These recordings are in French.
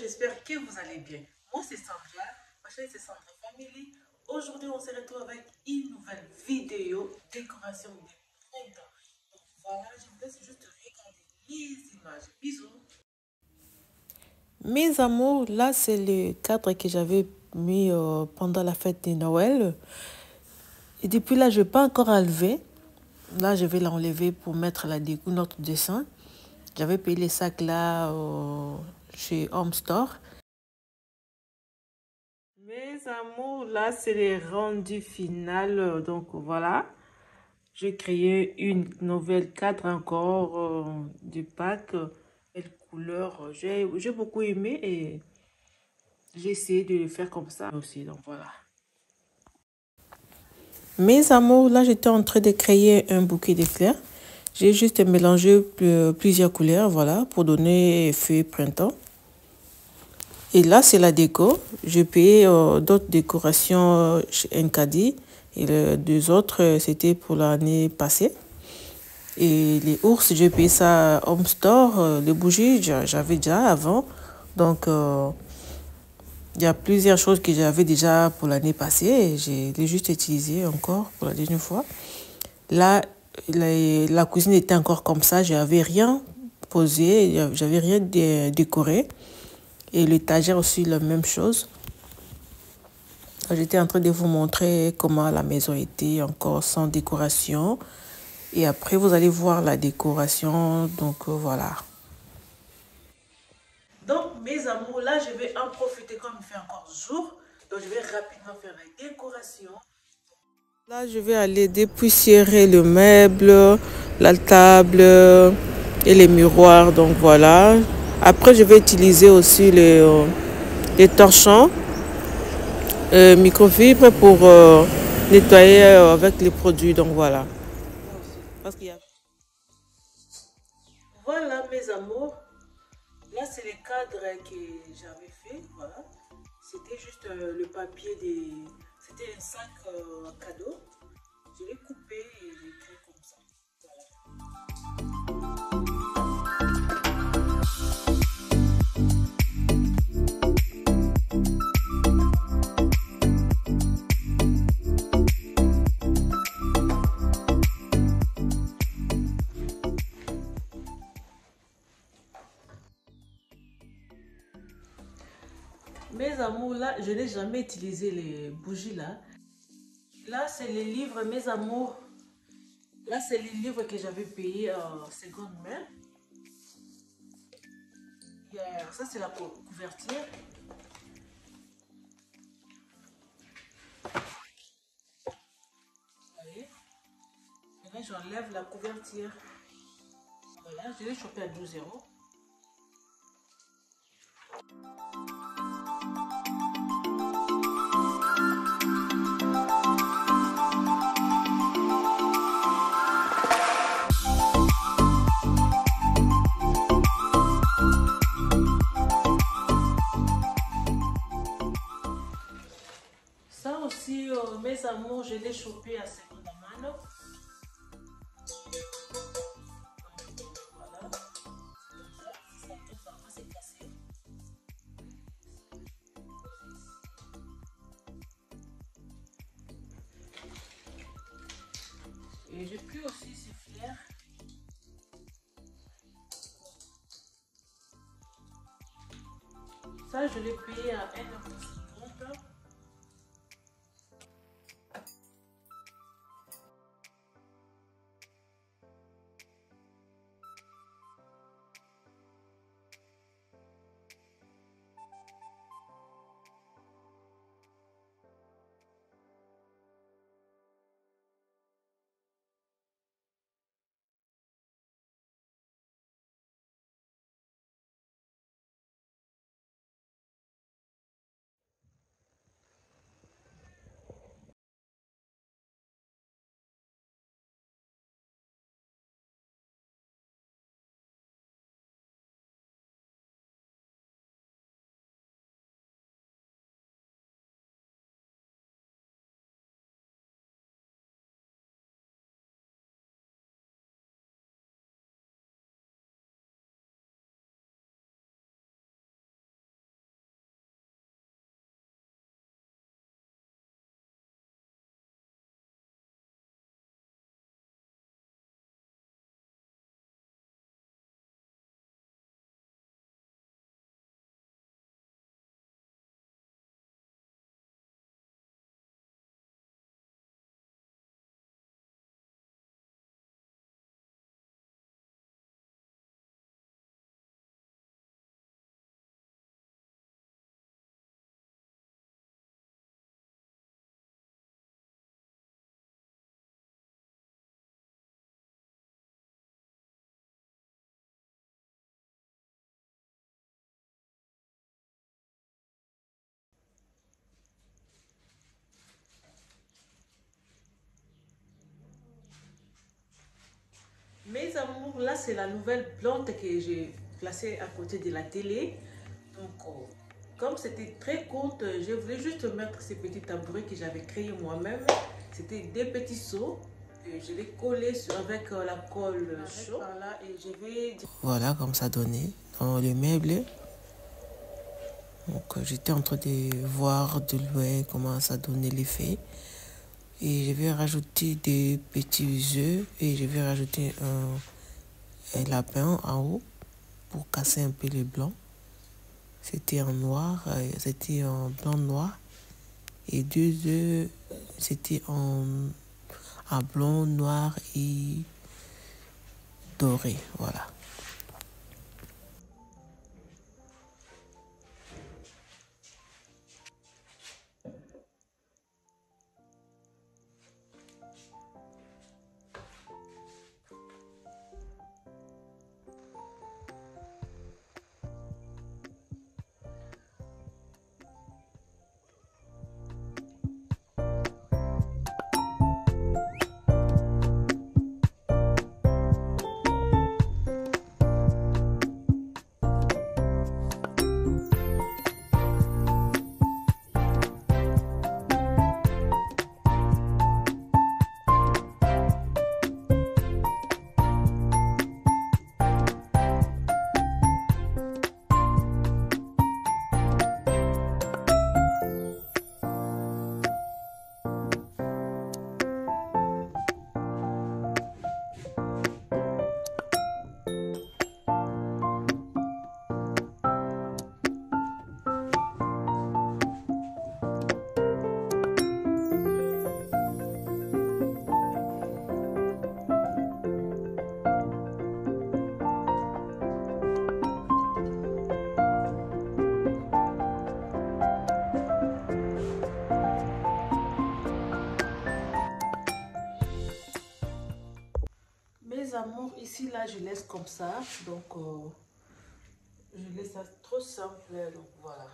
j'espère que vous allez bien. Moi c'est Sandra, ma chaîne c'est Sandra Family. Aujourd'hui on se retrouve avec une nouvelle vidéo décoration de printemps. Voilà, je vous laisse juste regarder les images. Bisous. Mes amours, là c'est le cadre que j'avais mis euh, pendant la fête de Noël. Et depuis là, je n'ai pas encore enlevé. Là, je vais l'enlever pour mettre la déco, notre dessin. J'avais payé les sacs là euh, chez Home Store. Mes amours, là, c'est les rendus final. Donc, voilà. J'ai créé une nouvelle cadre encore euh, du pack. Belle couleur. J'ai beaucoup aimé et j'ai essayé de le faire comme ça aussi. Donc, voilà. Mes amours, là, j'étais en train de créer un bouquet de fleurs. J'ai juste mélangé plusieurs couleurs, voilà, pour donner effet printemps. Et là, c'est la déco. J'ai payé euh, d'autres décorations euh, chez Nkadi. Et les deux autres, euh, c'était pour l'année passée. Et les ours, j'ai payé ça à Home Store. les bougies, j'avais déjà avant. Donc, il y a plusieurs choses que j'avais déjà pour l'année passée et j'ai juste utilisé encore pour la dernière fois. Là, la, la cuisine était encore comme ça, je n'avais rien posé, j'avais rien décoré. Et l'étagère aussi, la même chose. J'étais en train de vous montrer comment la maison était encore sans décoration. Et après, vous allez voir la décoration. Donc, euh, voilà. Donc, mes amours, là, je vais en profiter comme il fait encore jour. Donc, je vais rapidement faire la décoration. Là, je vais aller dépoussiérer le meuble, la table et les miroirs. Donc, voilà. Après, je vais utiliser aussi les, euh, les torchons euh, microfibre pour euh, nettoyer avec les produits. Donc, voilà. Voilà, mes amours. Là, c'est les cadres que j'avais fait. Voilà. C'était juste euh, le papier des. C'était un sac euh, cadeau. Je l'ai coupé et j'ai Mes amours, là, je n'ai jamais utilisé les bougies là. Là, c'est les livres, mes amours. Là, c'est les livres que j'avais payés en seconde main. Ça, c'est la couverture. Et là, j'enlève la couverture. Voilà, je l'ai chopé à 12 euros. Et j'ai pris aussi ces fleurs. Ça, je l'ai payé à 1,50€. Mes amours, là c'est la nouvelle plante que j'ai placée à côté de la télé. Donc, euh, comme c'était très courte, je voulais juste mettre ces petits tabourets que j'avais créés moi-même. C'était des petits seaux. Je les collais sur, avec euh, la colle chaude. Voilà, et je vais... Voilà comme ça donnait dans le meuble. Donc j'étais en train de voir de loin comment ça donnait l'effet. Et je vais rajouter des petits œufs et je vais rajouter un, lapin en haut pour casser un peu le blanc. C'était en noir, euh, c'était en blanc noir. Et deux œufs, c'était en, en blanc, noir et doré. Voilà. Je laisse comme ça. Donc, euh, je laisse ça trop simple. Donc, voilà.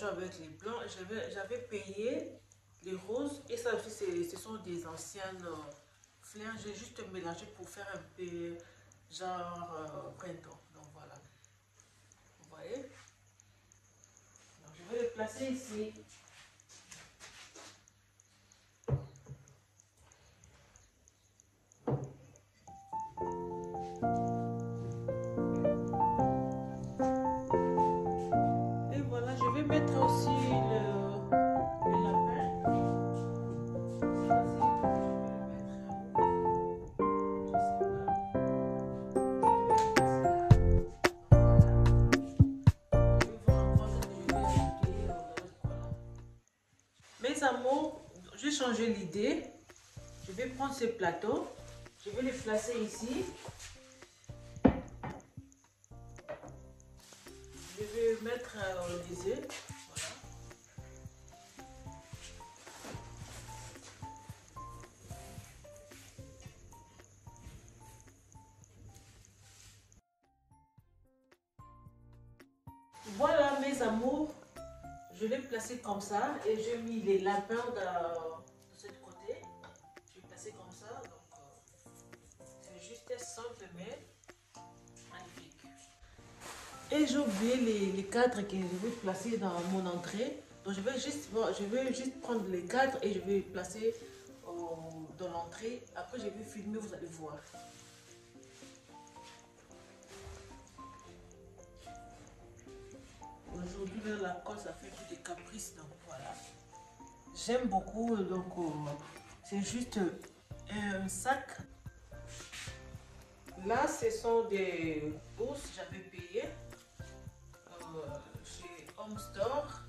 Avec les blancs. J'avais- payé les roses et ça aussi, ce sont des anciennes euh, fleurs. J'ai juste mélangé pour faire un peu genre euh, printemps. Donc voilà. Vous voyez? Je vais les placer ici. Mes amours, j'ai changé l'idée. Je vais prendre ce plateau. Je vais les placer ici. Je vais mettre euh, œufs. Voilà. Voilà mes amours, je l'ai placé comme ça et j'ai mis les lapins de, de ce côté. Je vais placer comme ça, donc euh, c'est juste simple mais magnifique. Et j'ai oublié les, les cadres que je vais placer dans mon entrée. Donc je vais juste, je vais juste prendre les cadres et je vais les placer euh, dans l'entrée. Après je vais filmer, vous allez voir. La colle, ça fait que des caprices, donc voilà. J'aime beaucoup, donc euh, c'est juste un sac. Là, ce sont des bourses j'avais euh, chez Home Store.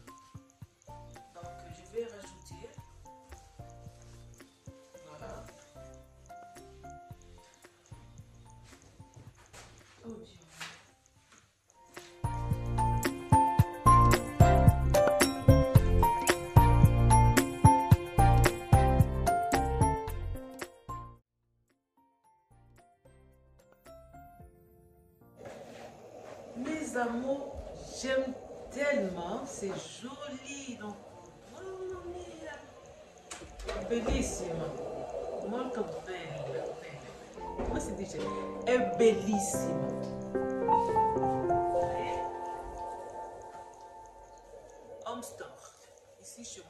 É belíssimo. Amstor. Existe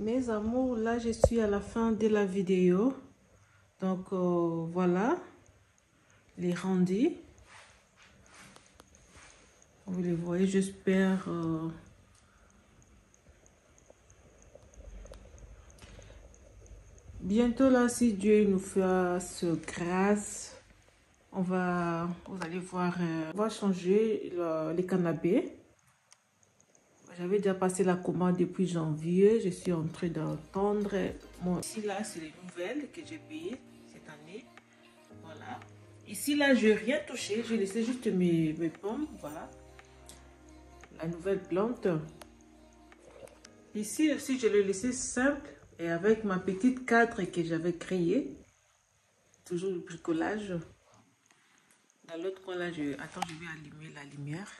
Mes amours, là je suis à la fin de la vidéo. Donc euh, voilà les rendus. Vous les voyez, j'espère. euh, Bientôt là, si Dieu nous fasse grâce, on va, vous allez voir, euh, on va changer le- les canapés. J'avais déjà passé la commande depuis janvier. Je suis en train d'entendre. Ici, là, c'est les nouvelles que j'ai payées cette année. Voilà. Ici, là, je n'ai rien touché. J'ai laissé juste mes, mes pommes. Voilà. La nouvelle plante. Ici aussi, je l'ai laissé simple et avec ma petite cadre que j'avais créée. Toujours le bricolage. Dans l'autre coin, là, je... Attends, je vais allumer la lumière.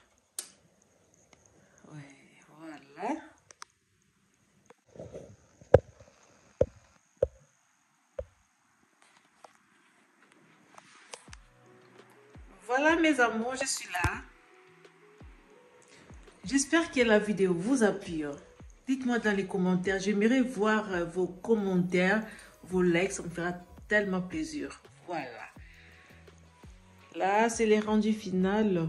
Voilà. Voilà mes amours, je suis là. J'espère que la vidéo vous a plu. Dites-moi dans les commentaires, j'aimerais voir euh, vos commentaires, vos likes, ça me fera tellement plaisir. Voilà. Là, c'est les rendus final.